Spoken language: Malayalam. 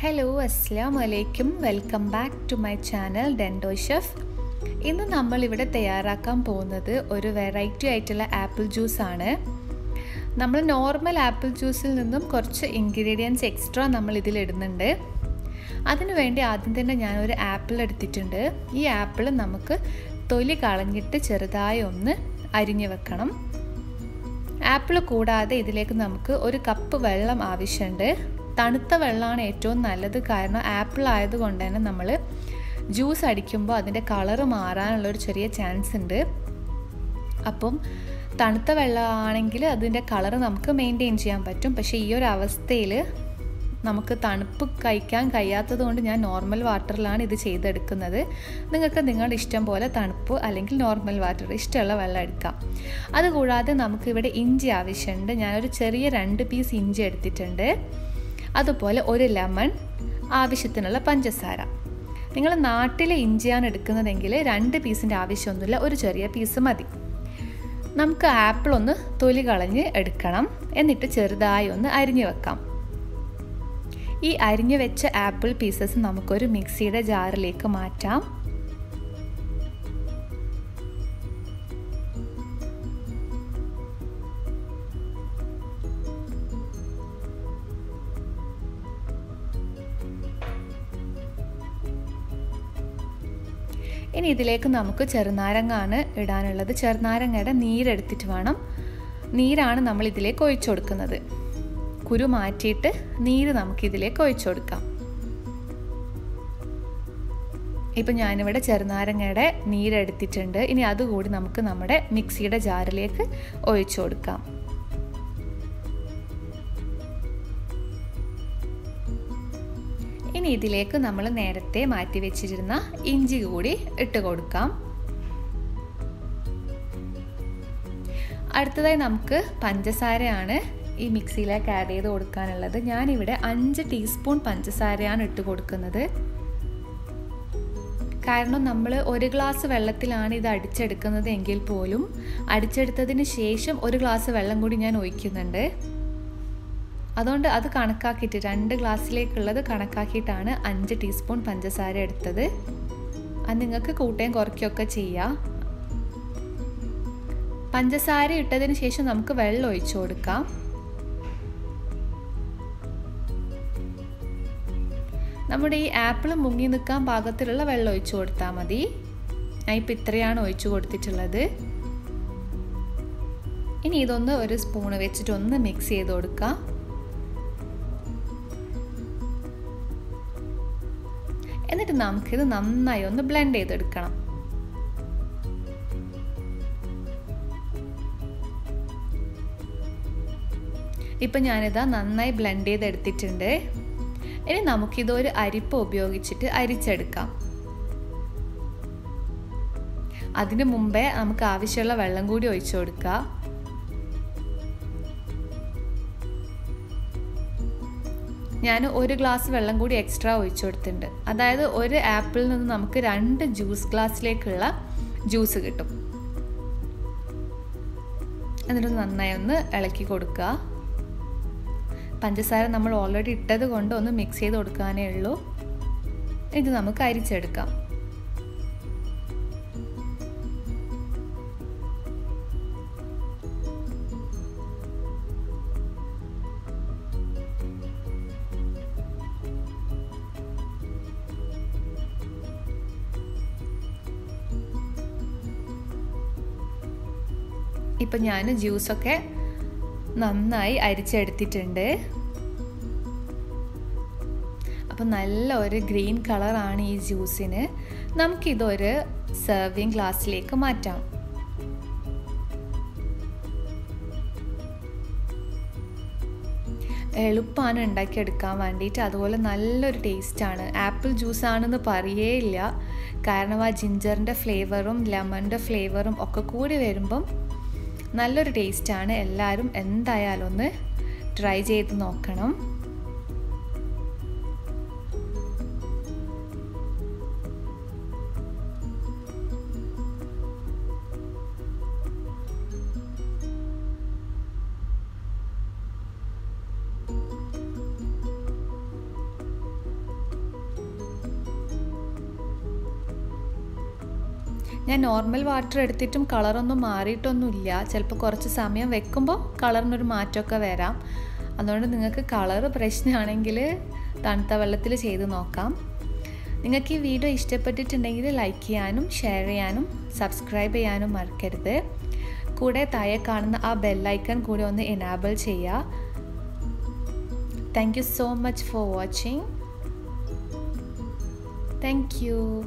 ഹലോ അസ്സാം വലൈക്കും welcome back to my channel ഡെൻഡോ chef ഇന്ന് നമ്മൾ ഇവിടെ തയ്യാറാക്കാൻ പോകുന്നത് ഒരു വെറൈറ്റി ആയിട്ടുള്ള ആപ്പിൾ ജ്യൂസ് ആണ്. നമ്മൾ നോർമൽ ആപ്പിൾ ജ്യൂസിൽ നിന്നും കുറച്ച് ഇൻഗ്രീഡിയൻസ് എക്സ്ട്രാ നമ്മൾ ഇതിലിടുന്നുണ്ട് അതിനുവേണ്ടി ആദ്യം തന്നെ ഞാനൊരു ആപ്പിൾ എടുത്തിട്ടുണ്ട്. ഈ ആപ്പിൾ നമുക്ക് തൊലി കളഞ്ഞിട്ട് ചെറുതായി ഒന്ന് അരിഞ്ഞു വെക്കണം. ആപ്പിൾ കൂടാതെ ഇതിലേക്ക് നമുക്ക് ഒരു കപ്പ് വെള്ളം ആവശ്യമുണ്ട്. തണുത്ത വെള്ളമാണ് ഏറ്റവും നല്ലത്. കാരണം ആപ്പിൾ ആയതുകൊണ്ട് തന്നെ നമ്മൾ ജ്യൂസ് അടിക്കുമ്പോൾ അതിന്റെ കളറ് മാറാനുള്ള ഒരു ചെറിയ ചാൻസ് ഉണ്ട്. അപ്പം തണുത്ത വെള്ളമാണെങ്കിൽ അതിന്റെ കളറ് നമുക്ക് മെയിന്റെയിൻ ചെയ്യാൻ പറ്റും. പക്ഷേ ഈ ഒരു അവസ്ഥയിൽ നമുക്ക് തണുപ്പ് കഴിക്കാൻ കഴിയാത്തത് കൊണ്ട് ഞാൻ നോർമൽ വാട്ടറിലാണ് ഇത് ചെയ്തെടുക്കുന്നത്. നിങ്ങൾക്ക് നിങ്ങളുടെ ഇഷ്ടം പോലെ തണുപ്പ് അല്ലെങ്കിൽ നോർമൽ വാട്ടർ ഇഷ്ടമുള്ള വെള്ളം എടുക്കാം. അതുകൂടാതെ നമുക്കിവിടെ ഇഞ്ചി ആവശ്യമുണ്ട്. ഞാനൊരു ചെറിയ രണ്ട് പീസ് ഇഞ്ചി എടുത്തിട്ടുണ്ട്. അതുപോലെ ഒരു ലെമൺ ആവശ്യത്തിനുള്ള പഞ്ചസാര. നിങ്ങൾ നാട്ടിലെ ഇഞ്ചിയാണ് എടുക്കുന്നതെങ്കിൽ രണ്ട് പീസിന്റെ ആവശ്യമൊന്നുമില്ല ഒരു ചെറിയ പീസ് മതി. നമുക്ക് ആപ്പിൾ ഒന്ന് തൊലി കളഞ്ഞ് എടുക്കണം എന്നിട്ട് ചെറുതായി ഒന്ന് അരിഞ്ഞു വെക്കാം. ഈ അരിഞ്ഞു വെച്ച ആപ്പിൾ പീസസ് നമുക്കൊരു മിക്സിയുടെ ജാറിലേക്ക് മാറ്റാം. ഇനി ഇതിലേക്ക് നമുക്ക് ചെറുനാരങ്ങാണ് ഇടാനുള്ളത്. ചെറുനാരങ്ങയുടെ നീരെടുത്തിട്ട് വേണം. നീരാണ് നമ്മൾ ഇതിലേക്ക് ഒഴിച്ചു കൊടുക്കുന്നത്. കുരു മാറ്റിയിട്ട് നീര് നമുക്ക് ഇതിലേക്ക് ഒഴിച്ചു കൊടുക്കാം. ഇപ്പം ഞാനിവിടെ ചെറുനാരങ്ങയുടെ നീരെടുത്തിട്ടുണ്ട്. ഇനി അതുകൂടി നമുക്ക് നമ്മുടെ മിക്സിയുടെ ജാറിലേക്ക് ഒഴിച്ചു കൊടുക്കാം. ഇനി ഇതിലേക്ക് നമ്മൾ നേരത്തെ മാറ്റി വെച്ചിരുന്ന ഇഞ്ചി കൂടി ഇട്ട് കൊടുക്കാം. അടുത്തതായി നമുക്ക് പഞ്ചസാരയാണ് ഈ മിക്സിയിലേക്ക് ആഡ് ചെയ്ത് കൊടുക്കാനുള്ളത്. ഞാനിവിടെ അഞ്ച് ടീസ്പൂൺ പഞ്ചസാരയാണ് ഇട്ട് കൊടുക്കുന്നത്. കാരണം നമ്മൾ ഒരു ഗ്ലാസ് വെള്ളത്തിലാണ് ഇത് അടിച്ചെടുക്കുന്നത് എങ്കിൽ പോലും അടിച്ചെടുത്തതിന് ശേഷം ഒരു ഗ്ലാസ് വെള്ളം കൂടി ഞാൻ ഒഴിക്കുന്നുണ്ട്. അതുകൊണ്ട് അത് കണക്കാക്കിയിട്ട് രണ്ട് ഗ്ലാസ്സിലേക്കുള്ളത് കണക്കാക്കിയിട്ടാണ് അഞ്ച് ടീസ്പൂൺ പഞ്ചസാര എടുത്തത്. അത് നിങ്ങൾക്ക് കൂട്ടുകയും കുറയ്ക്കുകയൊക്കെ ചെയ്യാം. പഞ്ചസാര ഇട്ടതിന് ശേഷം നമുക്ക് വെള്ളം ഒഴിച്ചു കൊടുക്കാം. നമ്മുടെ ഈ ആപ്പിൾ മുങ്ങി നിൽക്കാൻ പാകത്തിലുള്ള വെള്ളം ഒഴിച്ചു കൊടുത്താൽ മതി. ഇപ്പം ഇത്രയാണ് ഒഴിച്ചു കൊടുത്തിട്ടുള്ളത്. ഇനി ഇതൊന്ന് ഒരു സ്പൂണ് വെച്ചിട്ട് ഒന്ന് മിക്സ് ചെയ്ത് കൊടുക്കാം. എന്നിട്ട് നമുക്കിത് നന്നായി ഒന്ന് ബ്ലെൻഡ് ചെയ്തെടുക്കണം. ഇപ്പം ഞാനിതാ നന്നായി ബ്ലെൻഡ് ചെയ്തെടുത്തിട്ടുണ്ട്. ഇനി നമുക്കിതൊരു അരിപ്പ ഉപയോഗിച്ചിട്ട് അരിച്ചെടുക്കാം. അതിനു മുമ്പേ നമുക്ക് ആവശ്യമുള്ള വെള്ളം കൂടി ഒഴിച്ചു കൊടുക്കുക ഞാൻ ഒരു ഗ്ലാസ് വെള്ളം കൂടി എക്സ്ട്രാ ഒഴിച്ചു കൊടുത്തിട്ടുണ്ട്. അതായത് ഒരു ആപ്പിളിൽ നിന്ന് നമുക്ക് രണ്ട് ജ്യൂസ് ഗ്ലാസ്സിലേക്കുള്ള ജ്യൂസ് കിട്ടും. എന്നിട്ട് നന്നായി ഒന്ന് ഇളക്കി കൊടുക്കുക. പഞ്ചസാര നമ്മൾ ഓൾറെഡി ഇട്ടത് കൊണ്ട് ഒന്ന് മിക്സ് ചെയ്ത് കൊടുക്കാനേ ഉള്ളൂ. ഇത് നമുക്ക് അരിച്ചെടുക്കാം. ഇപ്പം ഞാൻ ജ്യൂസൊക്കെ നന്നായി അരിച്ചെടുത്തിട്ടുണ്ട്. അപ്പം നല്ല ഒരു ഗ്രീൻ കളറാണ് ഈ ജ്യൂസിന്. നമുക്കിതൊരു സെർവിങ് ഗ്ലാസ്സിലേക്ക് മാറ്റാം. എളുപ്പമാണ് ഉണ്ടാക്കിയെടുക്കാൻ വേണ്ടിയിട്ട്. അതുപോലെ നല്ലൊരു ടേസ്റ്റാണ് ആപ്പിൾ ജ്യൂസ് ആണെന്ന് പറയേയില്ല. കാരണം ആ ജിഞ്ചറിന്റെ ഫ്ലേവറും ലെമണിന്റെ ഫ്ലേവറും ഒക്കെ കൂടി വരുമ്പം നല്ലൊരു ടേസ്റ്റാണ് എല്ലാവരും എന്തായാലും ഒന്ന് ട്രൈ ചെയ്ത് നോക്കണം. ഞാൻ നോർമൽ വാട്ടർ എടുത്തിട്ടും കളറൊന്നും മാറിയിട്ടൊന്നുമില്ല. ചിലപ്പോൾ കുറച്ച് സമയം വെക്കുമ്പോൾ കളറിനൊരു മാറ്റമൊക്കെ വരാം. അതുകൊണ്ട് നിങ്ങൾക്ക് കളറ് പ്രശ്നമാണെങ്കിൽ തണുത്ത വെള്ളത്തിൽ ചെയ്ത് നോക്കാം. നിങ്ങൾക്ക് ഈ വീഡിയോ ഇഷ്ടപ്പെട്ടിട്ടുണ്ടെങ്കിൽ ലൈക്ക് ചെയ്യാനും ഷെയർ ചെയ്യാനും സബ്സ്ക്രൈബ് ചെയ്യാനും മറക്കരുത്. കൂടെ താഴെ കാണുന്ന ആ ബെല്ലൈക്കൺ കൂടെ ഒന്ന് എനാബിൾ ചെയ്യുക. Thank you so much for watching thank you